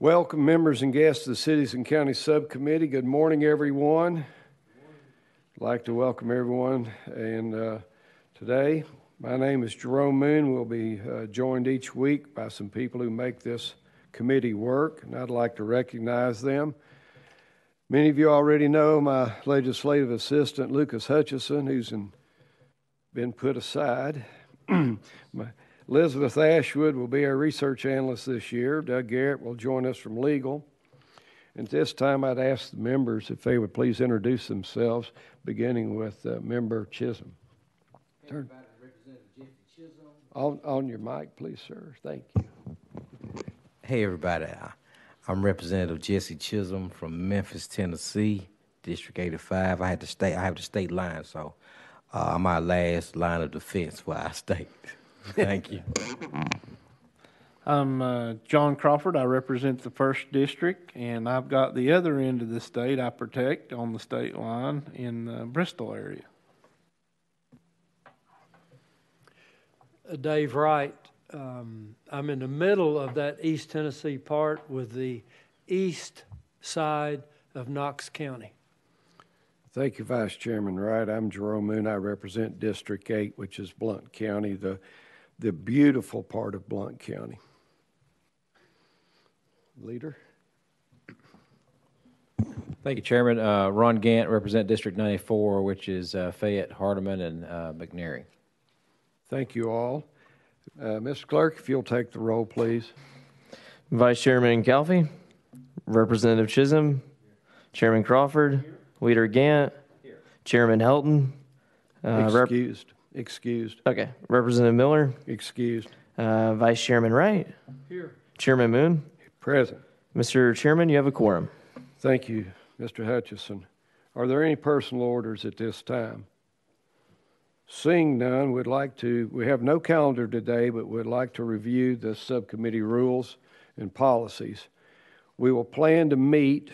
Welcome, members and guests to the Cities and Counties Subcommittee. Good morning, everyone. I'd like to welcome everyone. And uh, today, my name is Jerome Moon. We'll be uh, joined each week by some people who make this committee work, and I'd like to recognize them. Many of you already know my legislative assistant, Lucas Hutchison, who's in, been put aside. Elizabeth Ashwood will be our research analyst this year. Doug Garrett will join us from legal. And at this time, I'd ask the members if they would please introduce themselves, beginning with uh, Member Chism. Turn. On, on your mic, please, sir. Thank you. Hey, everybody. I'm Representative Jesse Chism from Memphis, Tennessee, District 85. I had to state. I have the state line, so uh, our last line of defense for our state. Thank you. I'm uh, John Crawford. I represent the first district, and I've got the other end of the state I protect on the state line in the Bristol area. Uh, Dave Wright. Um, I'm in the middle of that East Tennessee part with the east side of Knox County. Thank you, Vice Chairman Wright. I'm Jerome Moon. I represent District 8, which is Blount County, the, the beautiful part of Blount County. Leader? Thank you, Chairman. Uh, Ron Gant, represent District 94, which is uh, Fayette, Hardeman, and uh, McNairy. Thank you all. Uh, Mr. Clerk, if you'll take the roll, please. Vice Chairman Calfee, Representative Chism, Chairman Crawford, Leader Gant, Chairman Helton. Uh, rep- excused. Excused. Okay. Representative Miller. Excused. Uh, Vice Chairman Wright. Here. Chairman Moon. Present. Mr. Chairman, you have a quorum. Thank you, Mr. Hutchison. Are there any personal orders at this time? Seeing none, we'd like to, we have no calendar today, but we'd like to review the subcommittee rules and policies. We will plan to meet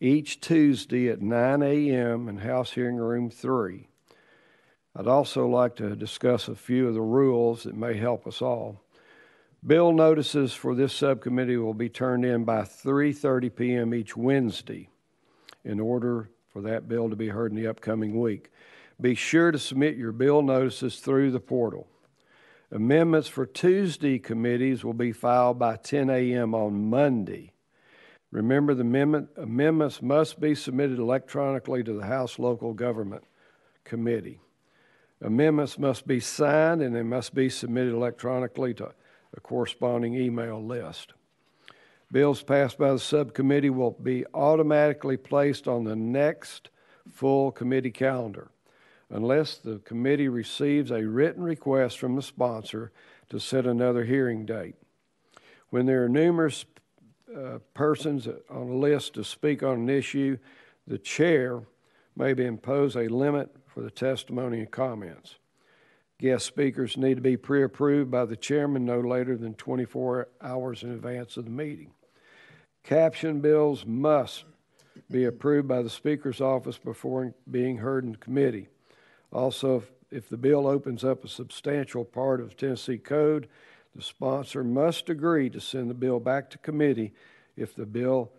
each Tuesday at 9 a.m. in House Hearing Room 3. I'd also like to discuss a few of the rules that may help us all. Bill notices for this subcommittee will be turned in by 3:30 p.m. each Wednesday in order for that bill to be heard in the upcoming week. Be sure to submit your bill notices through the portal. Amendments for Tuesday committees will be filed by 10 a.m. on Monday. Remember, the amendment, amendments must be submitted electronically to the House Local Government Committee. Amendments must be signed and they must be submitted electronically to a corresponding email list. Bills passed by the subcommittee will be automatically placed on the next full committee calendar unless the committee receives a written request from the sponsor to set another hearing date. When there are numerous uh, persons on a list to speak on an issue, the chair may impose a limit for the testimony and comments. Guest speakers need to be pre approved by the chairman no later than 24 hours in advance of the meeting. Caption bills must be approved by the Speaker's office before being heard in committee. Also, if, if the bill opens up a substantial part of Tennessee Code, the sponsor must agree to send the bill back to committee if the bill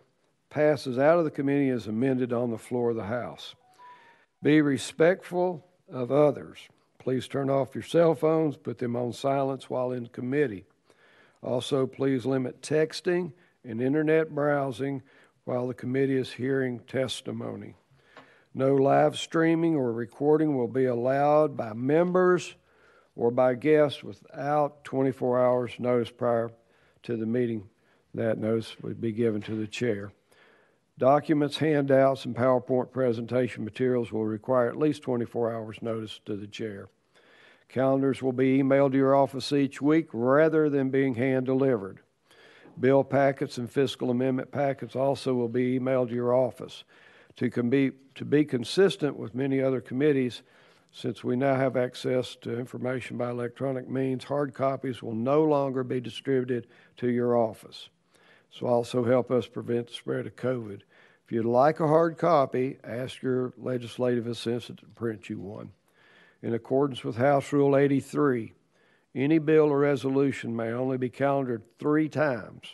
passes out of the committee as amended on the floor of the House. Be respectful of others. Please turn off your cell phones, put them on silence while in committee. Also, please limit texting and internet browsing while the committee is hearing testimony. No live streaming or recording will be allowed by members or by guests without 24 hours notice prior to the meeting. That notice would be given to the chair. Documents, handouts, and PowerPoint presentation materials will require at least 24 hours notice to the chair. Calendars will be emailed to your office each week rather than being hand delivered. Bill packets and fiscal amendment packets also will be emailed to your office. To, be, to be consistent with many other committees, since we now have access to information by electronic means, hard copies will no longer be distributed to your office. This will also help us prevent the spread of COVID. If you'd like a hard copy, ask your legislative assistant to print you one. In accordance with House Rule 83, any bill or resolution may only be calendared three times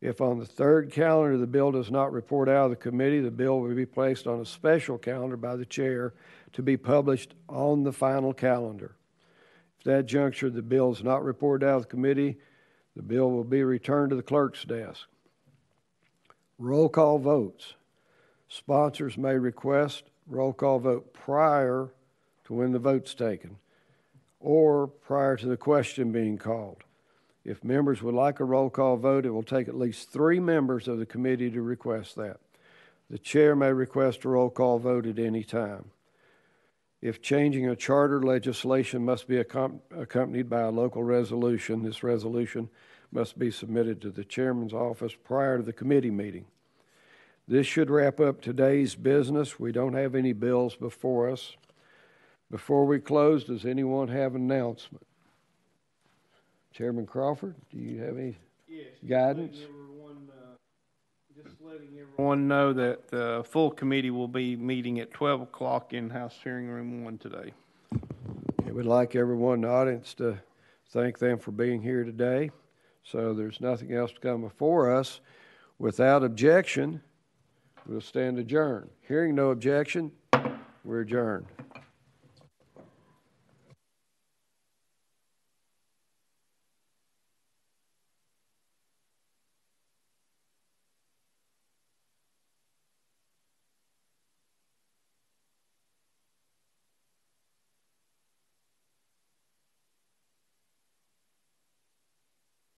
If on the third calendar the bill does not report out of the committee, the bill will be placed on a special calendar by the chair to be published on the final calendar. If that juncture the bill is not reported out of the committee, the bill will be returned to the clerk's desk. Roll call votes. Sponsors may request roll call vote prior to when the vote's taken or prior to the question being called. If members would like a roll call vote, it will take at least three members of the committee to request that. The chair may request a roll call vote at any time. If changing a charter, legislation must be accom- accompanied by a local resolution. This resolution must be submitted to the chairman's office prior to the committee meeting. This should wrap up today's business. We don't have any bills before us. Before we close, does anyone have an announcement? Chairman Crawford, do you have any guidance? Uh, just letting everyone know that the full committee will be meeting at twelve o'clock in House Hearing Room One today. We'd like everyone in the audience to thank them for being here today. So there's nothing else to come before us. Without objection, we'll stand adjourned. Hearing no objection, we're adjourned.